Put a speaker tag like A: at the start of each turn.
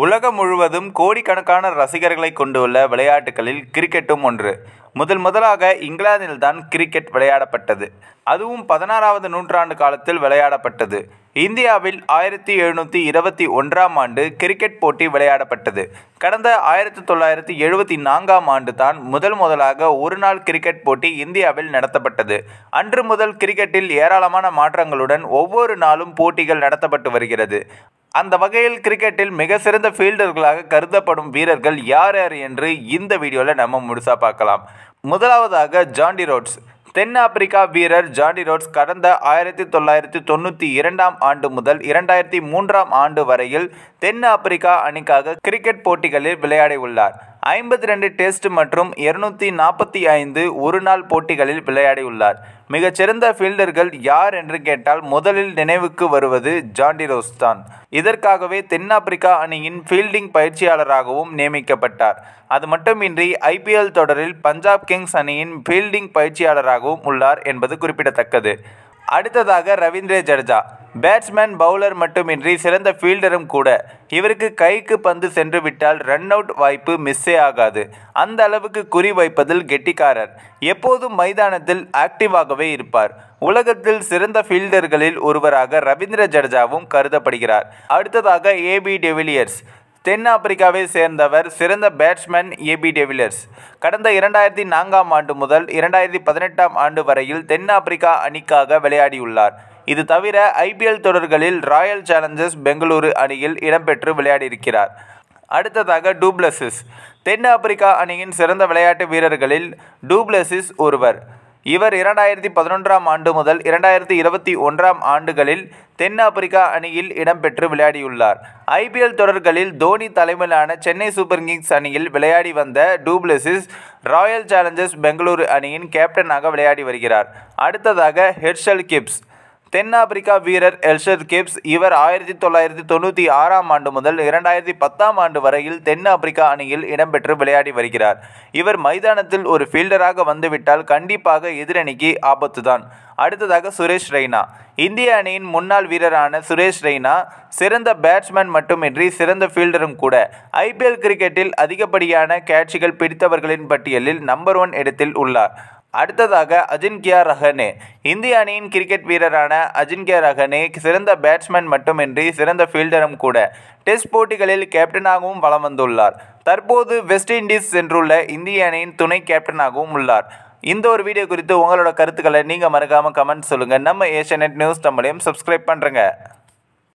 A: உலகம் முழுவதும் கோடிக்கணக்கான ரசிகர்களை கொண்டுள்ள விளையாட்டுகளில் கிரிக்கெட்டும் ஒன்று. முதல் முதலாக இங்கிலாந்தில்தான் கிரிக்கெட் விளையாடப்பட்டது. அதுவும் பதினாறாவது நூற்றாண்டு காலத்தில் விளையாடப்பட்டது. இந்தியாவில் ஆயிரத்தி எழுநூற்றி இருபத்தி ஒன்றாம் ஆண்டு கிரிக்கெட் போட்டி விளையாடப்பட்டது. கடந்த ஆயிரத்தி தொள்ளாயிரத்தி எழுபத்தி நான்காம் ஆண்டு தான் முதல் முதலாக ஒரு நாள் கிரிக்கெட் போட்டி இந்தியாவில் நடத்தப்பட்டது. அன்று முதல் கிரிக்கெட்டில் ஏராளமான மாற்றங்களுடன் ஒவ்வொரு நாளும் போட்டிகள் நடத்தப்பட்டு வருகிறது. அந்த வகையில் கிரிக்கெட்டில் மிக சிறந்த ஃபீல்டர்களாக கருதப்படும் வீரர்கள் யார் யார் என்று இந்த வீடியோவில் நம்ம முழுசாக பார்க்கலாம். முதலாவதாக ஜாண்டி ரோட்ஸ். தென்னாப்பிரிக்கா வீரர் ஜாண்டி ரோட்ஸ் கடந்த ஆயிரத்தி தொள்ளாயிரத்தி தொண்ணூற்றி இரண்டாம் ஆண்டு முதல் இரண்டாயிரத்தி மூன்றாம் ஆண்டு வரையில் தென்னாப்பிரிக்கா அணிக்காக கிரிக்கெட் போட்டிகளில் விளையாடி உள்ளார். ஐம்பத்தி ரெண்டு டெஸ்ட் மற்றும் இருநூத்தி நாற்பத்தி ஐந்து ஒருநாள் போட்டிகளில் விளையாடியுள்ளார் மிகச்சிறந்த ஃபீல்டர்கள் யார் என்று கேட்டால் முதலில் நினைவுக்கு வருவது ஜாண்டிரோஸ் தான் இதற்காகவே தென்னாப்பிரிக்கா அணியின் ஃபீல்டிங் பயிற்சியாளராகவும் நியமிக்கப்பட்டார். அது மட்டுமின்றி ஐபிஎல் தொடரில் பஞ்சாப் கிங்ஸ் அணியின் ஃபீல்டிங் பயிற்சியாளராகவும் உள்ளார் என்பது குறிப்பிடத்தக்கது. அடுத்ததாக ரவீந்திர ஜடேஜா. பேட்ஸ்மேன் பவுலர் மட்டுமின்றி சிறந்த ஃபீல்டரும் கூட. இவருக்கு கைக்கு பந்து சென்று விட்டால் ரன் அவுட் வாய்ப்பு மிஸ்ஸே ஆகாது. அந்த அளவுக்கு குறி வைப்பதில் கெட்டிக்காரர். எப்போதும் மைதானத்தில் ஆக்டிவாகவே இருப்பார். உலகத்தில் சிறந்த ஃபீல்டர்களில் ஒருவராக ரவீந்திர ஜடேஜாவும் கருதப்படுகிறார். அடுத்ததாக ஏபி டெவிலியர்ஸ் தென்னாப்பிரிக்காவை சேர்ந்தவர் சிறந்த பேட்ஸ்மேன் ஏபி டெவிலியர்ஸ் கடந்த இரண்டாயிரத்தி நான்காம் ஆண்டு முதல் இரண்டாயிரத்தி பதினெட்டாம் ஆண்டு வரையில் தென்னாப்பிரிக்கா அணிக்காக விளையாடியுள்ளார். இது தவிர ஐபிஎல் தொடர்களில் ராயல் சேலஞ்சர்ஸ் பெங்களூரு அணியில் இடம்பெற்று விளையாடியிருக்கிறார். அடுத்ததாக டூப்ளசிஸ். தென்னாப்பிரிக்கா அணியின் சிறந்த விளையாட்டு வீரர்களில் டூப்ளசிஸ் ஒருவர். இவர் இரண்டாயிரத்தி பதினொன்றாம் ஆண்டு முதல் இரண்டாயிரத்தி இருபத்தி ஒன்றாம் ஆண்டுகளில் தென்னாப்பிரிக்கா அணியில் இடம்பெற்று விளையாடியுள்ளார். ஐபிஎல் தொடர்களில் தோனி தலைமையிலான சென்னை சூப்பர் கிங்ஸ் அணியில் விளையாடி வந்த டூப்ளசிஸ் ராயல் சேலஞ்சர்ஸ் பெங்களூரு அணியின் கேப்டனாக விளையாடி வருகிறார். அடுத்ததாக ஹெர்ஷல் கிப்ஸ். தென்னாப்பிரிக்கா வீரர் எல்ஷர் கிப்ஸ் இவர் ஆயிரத்தி தொள்ளாயிரத்தி தொண்ணூற்றி ஆறாம் ஆண்டு முதல் இரண்டாயிரத்தி பத்தாம் ஆண்டு வரையில் தென்னாப்பிரிக்கா அணியில் இடம்பெற்று விளையாடி வருகிறார். இவர் மைதானத்தில் ஒரு ஃபீல்டராக வந்துவிட்டால் கண்டிப்பாக எதிரணிக்கு ஆபத்துதான். அடுத்ததாக சுரேஷ் ரெய்னா. இந்திய அணியின் முன்னாள் வீரரான சுரேஷ் ரெய்னா சிறந்த பேட்ஸ்மேன் மட்டுமின்றி சிறந்த ஃபீல்டரும் கூட. ஐபிஎல் கிரிக்கெட்டில் அதிகப்படியான கேட்சிகள் பிடித்தவர்களின் பட்டியலில் நம்பர் ஒன் இடத்தில் உள்ளார். அடுத்ததாக அஜின்கியா ரஹனே. இந்திய அணியின் கிரிக்கெட் வீரரான அஜின்கியா ரஹனே சிறந்த பேட்ஸ்மேன் மட்டுமின்றி சிறந்த ஃபீல்டரும் கூட. டெஸ்ட் போட்டிகளில் கேப்டனாகவும் வலம் வந்துள்ளார். தற்போது வெஸ்ட் இண்டீஸ் சென்றுள்ள இந்திய அணியின் துணை கேப்டனாகவும் உள்ளார். இந்த ஒரு வீடியோ குறித்து உங்களோட கருத்துக்களை நீங்கள் மறக்காமல் கமெண்ட் சொல்லுங்கள் நம்ம ஏஷியநெட் நியூஸ் தமிழையும் சப்ஸ்கிரைப் பண்ணுறங்க